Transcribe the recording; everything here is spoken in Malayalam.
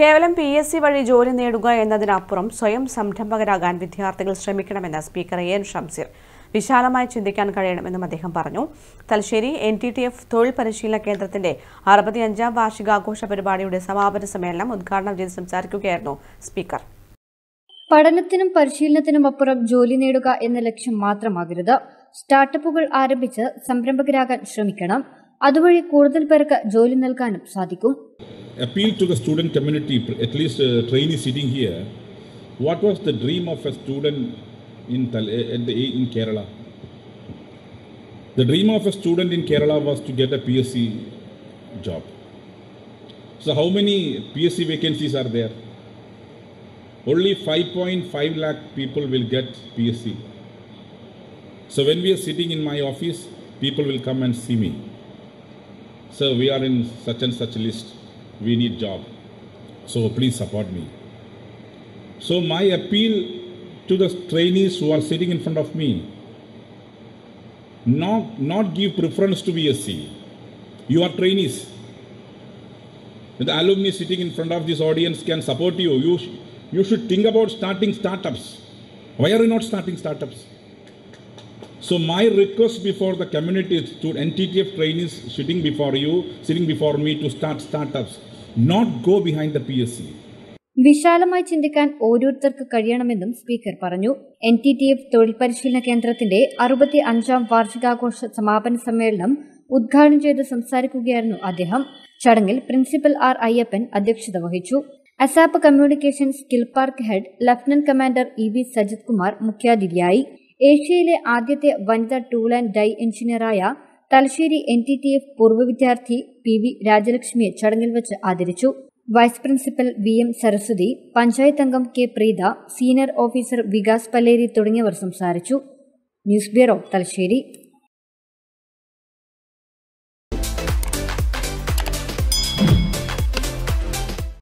കേവലം പി എസ് സി വഴി ജോലി നേടുക എന്നതിനപ്പുറം സ്വയം സംരംഭകരാകാൻ വിദ്യാർത്ഥികൾ ശ്രമിക്കണമെന്ന് സ്പീക്കർ എ എൻ ഷംസീർ വിശാലമായി ചിന്തിക്കാൻ കഴിയണമെന്നും അദ്ദേഹം പറഞ്ഞു. Thalassery N T T F തൊഴിൽ പരിശീലന കേന്ദ്രത്തിന്റെ അറുപത്തിയഞ്ചാം വാർഷികാഘോഷ പരിപാടിയുടെ സമാപന സമ്മേളനം ഉദ്ഘാടനം ചെയ്ത് സംസാരിക്കുകയായിരുന്നു സ്പീക്കർ. പഠനത്തിനും പരിശീലനത്തിനും അപ്പുറം ജോലി നേടുക എന്ന ലക്ഷ്യം മാത്രമാകരുത്. സ്റ്റാർട്ടപ്പുകൾ ആരംഭിച്ച് സംരംഭകരാകാൻ ശ്രമിക്കണം. അതുവഴി കൂടുതൽ പേർക്ക് ജോലി നൽകാനും സാധിക്കും appeal to the student community, at least uh, trainee sitting here, what was the dream of a student in, Tal- at the, in Kerala? The dream of a student in Kerala was to get a PSC job. So, how many PSC vacancies are there? Only 5.5 lakh people will get PSC. So, when we are sitting in my office, people will come and see me. So, we are in such and such list. We need job. So please support me. So my appeal to the trainees who are sitting in front of me not not give preference to bsc you are trainees. The alumni sitting in front of this audience can support you. You you should think about starting startups. Why are you not starting startups so my request before the community is to NTTF trainees sitting before you, sitting before me to start startups, not go behind the PSC. വിശാലമായി ചിന്തിക്കാൻ ഓരോരുത്തർക്ക് കഴിയണമെന്നും സ്പീക്കർ പറഞ്ഞു. എൻ ടി ടി എഫ് തൊഴിൽ പരിശീലന കേന്ദ്രത്തിന്റെ അറുപത്തി അഞ്ചാം വാർഷികാഘോഷ സമാപന സമ്മേളനം ഉദ്ഘാടനം ചെയ്ത് സംസാരിക്കുകയായിരുന്നു അദ്ദേഹം. ചടങ്ങിൽ പ്രിൻസിപ്പൽ ആർ അയ്യപ്പൻ അധ്യക്ഷത വഹിച്ചു. ASAP communication skill park head lieutenant commander E V Sajith Kumar മുഖ്യാതിഥിയായി. ഏഷ്യയിലെ ആദ്യത്തെ വനിതാ tool and die എഞ്ചിനീയറായ Thalassery N T T F പൂർവ വിദ്യാർത്ഥി പി വി രാജലക്ഷ്മിയെ ചടങ്ങിൽ വെച്ച് ആദരിച്ചു. Vice principal V M Saraswathi panchayat അംഗം K Preetha senior officer Vikas Palleri തുടങ്ങിയവർ സംസാരിച്ചു. News bureau Thalassery.